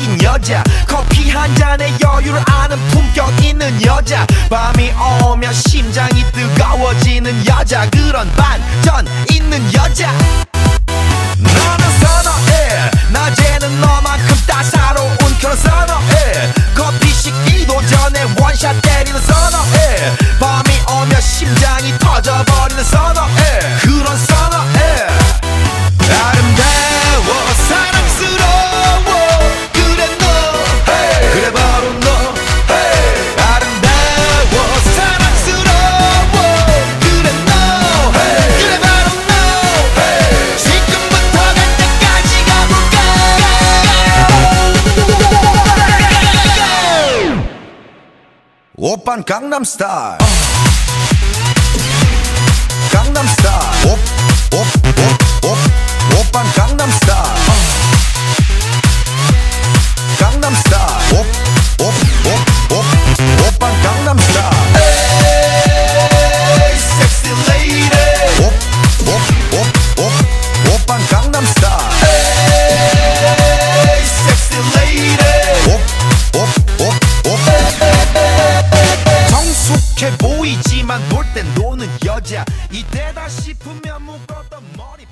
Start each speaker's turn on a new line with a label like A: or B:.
A: 인간적인 여자. 커피 한 잔에 여유를 아는 품격 있는 여자. 밤이 오면 심장이 뜨거워지는 여자. 그런 반전 있는 여자 오빤 강남스타일 강남스타일 여자 이때다 싶으면 묶었던 머리